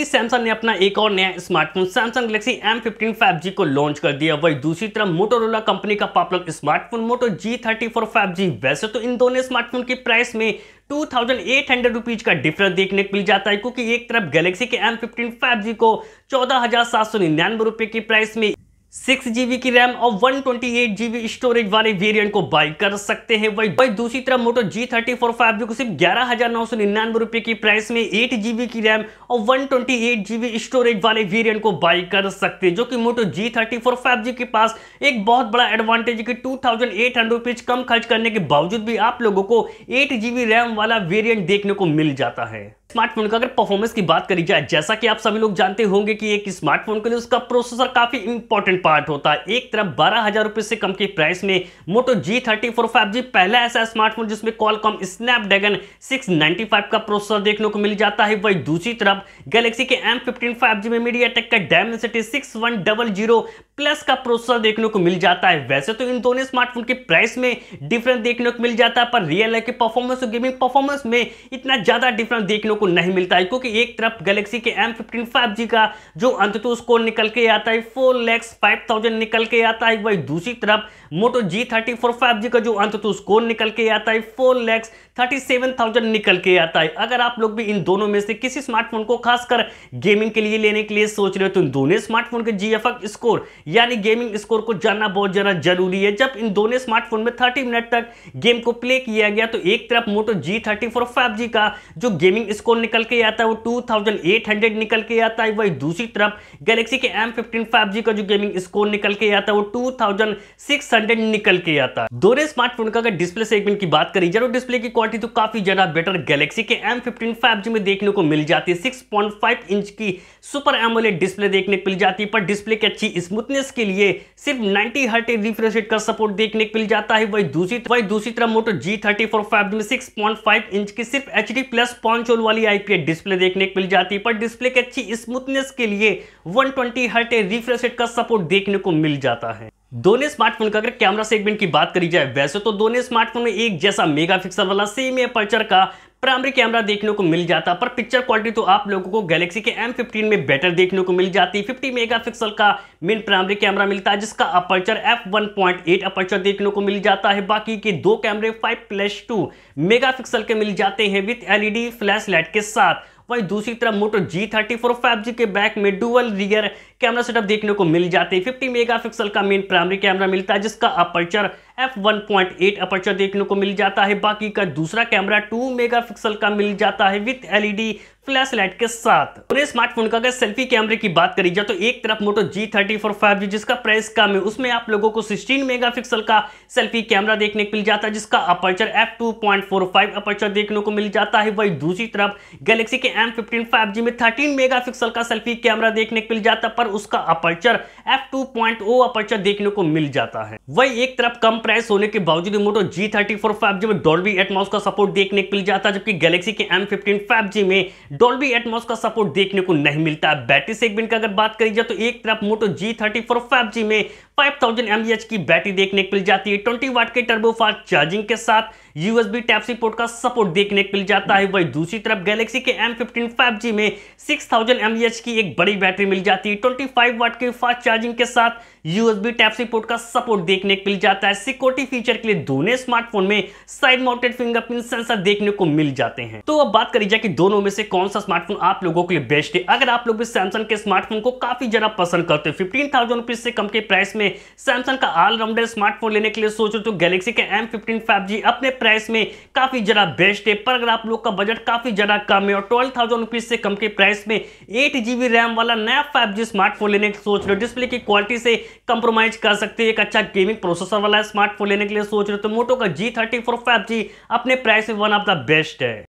Recently Samsung ने अपना एक और नया smartphone Samsung Galaxy M15 5G को लॉन्च कर दिया। वही दूसरी तरफ़ मोटोरोला कंपनी का popular smartphone Moto G30 for 5G वैसे तो इन दोनों स्मार्टफ़ोन की प्राइस में two thousand eight hundred rupees का डिफरेंस देखने को मिल जाता है, क्योंकि एक तरफ़ गैलेक्सी के M15 5G को चौदह हज़ार सात सौ रुपए की प्राइस में सिक्स जीबी की रैम और one twenty eight GB storage वाले वेरिएंट को बाई कर सकते हैं। वही वही दूसरी तरफ़ Moto G thirty four five G को सिर्फ़ ग्यारह हज़ार नौ सौ निन्यानवे रुपए की प्राइस में एट जीबी की रैम और one twenty eight GB storage वाले वेरिएंट को बाई कर सकते हैं, जो कि Moto G thirty four five G के पास एक बहुत बड़ा एडवांटेज है कि two thousand eight hundred rupees कम खर्च करने के बावजूद भी आप लोगों को एट जीबी रैम वाला वेरियंट देखने को मिल जाता है। स्मार्टफ़ोन का अगर परफॉर्मेंस की बात करी जाए, जैसा कि आप सभी लोग जानते होंगे कि एक स्मार्टफ़ोन के लिए उसका प्रोसेसर काफ़ी इंपॉर्टेंट पार्ट होता है। एक तरफ़ बारह हज़ार रुपए से कम की प्राइस में Moto G thirty four five G पहला ऐसा स्मार्टफ़ोन जिसमें Qualcomm Snapdragon six ninety five का प्रोसेसर देखने को मिल जाता है। वही दूसरी तरफ़ गैलेक्सी के एम फिफ्टीन फाइव जी में मीडिया टेक का Dimensity six one double zero plus का प्रोसेसर देखने को मिल जाता है। वैसे तो इन दोनों स्मार्टफ़ोन के प्राइस में डिफरेंस देखने को मिल जाता है, पर रियल है कि परफॉर्मेंस और गेमिंग परफॉर्मेंस में इतना ज़्यादा डिफरेंस देखने को नहीं मिलता है, क्योंकि एक तरफ़ गैलेक्सी के एम फिफ्टीन फाइव जी का जो अंत स्कोर निकल के आता है फोर लैक्स फाइव थाउज़ेंड निकल के आता है, वही दूसरी तरफ़ Moto G thirty four five G का जो अंत स्कोर निकल के आता है four lakhs thirty seven thousand निकल के आता है। अगर आप लोग भी इन दोनों में से किसी स्मार्टफ़ोन को खासकर गेमिंग के लिए लेने के लिए सोच रहे हो तो इन दोनों स्मार्टफ़ोन के जी स्कोर यानी गेमिंग स्कोर को जानना बहुत ज़्यादा ज़रूरी है। जब इन दोनों स्मार्टफ़ोन में 30 मिनट तक गेम को प्ले किया गया तो एक तरफ़ Moto G thirty four five G का जो गेमिंग स्कोर निकल के आता है, वो टू थाउज़ेंड एट हंड्रेड निकल के आता है। वही दूसरी तरफ़ गैलेक्सी के एम फिफ्टीन फाइव जी का जो गेमिंग स्कोर निकल के आता है, वो टू थाउज़ेंड सिक्स हंड्रेड निकल के आता है। दोनों स्मार्टफ़ोन का अगर डिस्प्ले सेगमेंट की बात करी जाए डिस्प्ले की क्वालिटी तो काफ़ी ज़्यादा बेटर गैलेक्सी के एम फिफ्टीन फाइव जी में देखने को मिल जाती है। सिक्स पॉइंट फाइव इंच की सुपर एमोलेड डिस्प्ले देखने को मिल जाती है, पर डिस्प्ले की अच्छी स्मूथनेस के लिए सिर्फ़ 90 हर्ट रिफ्रेश रेट का सपोर्ट देखने को मिल जाता है। वही दूसरी वही दूसरी तरफ़ Moto G thirty four five में सिक्स पॉइंट फाइव इंच की सिर्फ़ एच डी प्लस पॉइंट वाली आईपीएस डिस्प्ले देखने को मिल जाती है। पर डिस्प्ले की अच्छी स्मूथनेस के लिए 120 हर्ट रिफ्रेश रेट का सपोर्ट देखने को मिल जाता है। दोनों स्मार्टफ़ोन का अगर कैमरा सेगमेंट की बात करी जाए, वैसे तो दोनों स्मार्टफ़ोन में एक जैसा मेगापिक्सल वाला सेम अपर्चर का प्राइमरी कैमरा देखने को मिल जाता, पर पिक्चर क्वालिटी तो आप लोगों को गैलेक्सी के M15 में बेटर देखने को मिल जाती। 50 मेगापिक्सल का मेन प्राइमरी कैमरा मिलता है, जिसका अपर्चर f1.8 अपर्चर देखने को मिल जाता है। बाकी के दो कैमरे 5 प्लस टू मेगापिक्सल के मिल जाते हैं विथ एलईडी फ्लैश लाइट के साथ। वही दूसरी तरफ़ Moto G thirty four five G के बैक में डुअल रियर कैमरा सेटअप देखने को मिल जाते हैं। 50 मेगापिक्सल का मेन प्राइमरी कैमरा मिलता है, जिसका अपर्चर f1.8 अपर्चर देखने को मिल जाता है। बाकी का दूसरा कैमरा 2 मेगापिक्सल का मिल जाता है विथ एलईडी फ्लैश लाइट के साथ। पूरे स्मार्टफ़ोन का अगर सेल्फी कैमरे की बात करी जाए तो एक तरफ़ Moto G thirty four five G जिसका प्राइस कम है, उसमें आप लोगों को 16 मेगापिक्सल का सेल्फी कैमरा देखने को मिल जाता है, जिसका अपर्चर f2.45 अपर्चर देखने को मिल जाता है। वही दूसरी तरफ़ गैलेक्सी के M15 5G में 13 मेगापिक्सल का सेल्फी कैमरा देखने को मिल जाता पर उसका अपर्चर f2.0 अपर्चर देखने को मिल जाता है। वही एक तरफ़ कम प्राइस होने के बावजूद Moto G thirty four five G में डॉल्बी एटमॉस का सपोर्ट देखने को मिल जाता है, जबकि गैलेक्सी के एम फिफ्टीन फाइव जी में डॉल्बी एटमोस का सपोर्ट देखने को नहीं मिलता। है बैटरी सेगमेंट की अगर बात करी जाए तो एक तरफ़ मोटो जी थर्टी फोर में 5000 थाउज़ेंड की बैटरी देखने को मिल जाती है। 20 वाट के टर्बो फास्ट चार्जिंग के साथ यूएसबी टाइप सी पोर्ट का सपोर्ट देखने को मिल जाता है। वही दूसरी तरफ़ गैलेक्सी के M15 5G में 6000 थाउज़ेंड की एक बड़ी बैटरी मिल जाती है। 25 वाट के फास्ट चार्जिंग के साथ यूएसबी टाइप सी पोर्ट का सपोर्ट देखने को मिल जाता है। सिक्योरिटी फीचर के लिए दोनों स्मार्टफ़ोन में साइड माउंटेड फिंगरप्रिंट सेंसर देखने को मिल जाते हैं। तो अब बात करी जाए कि दोनों में से कौन सा स्मार्टफ़ोन आप लोगों के लिए बेस्ट है। अगर आप लोग भी सैमसंग के स्मार्टफ़ोन को काफ़ी ज़्यादा पसंद करते हो फिफ्टीन थाउज़ेंड से कम के प्राइस में सैमसंग का ऑलराउंडर स्मार्टफ़ोन लेने के लिए सोचो तो गैलेक्सी के एम फिफ्टीन अपने प्राइस में काफ़ी ज़्यादा बेस्ट है। पर अगर आप लोग का बजट काफ़ी ज़्यादा कम है और ट्वेल्व थाउज़ेंड से कम के प्राइस में एट जीबी रैम वाला नया फाइव स्मार्टफ़ोन लेने की सोच रहे हो डिस्प्ले की क्वालिटी से कंप्रोमाइज कर सकते हैं। एक अच्छा गेमिंग प्रोसेसर वाला स्मार्टफ़ोन लेने के लिए सोच रहे हो तो मोटो का जी थर्टी फोर अपने प्राइस में वन ऑफ़ द बेस्ट है।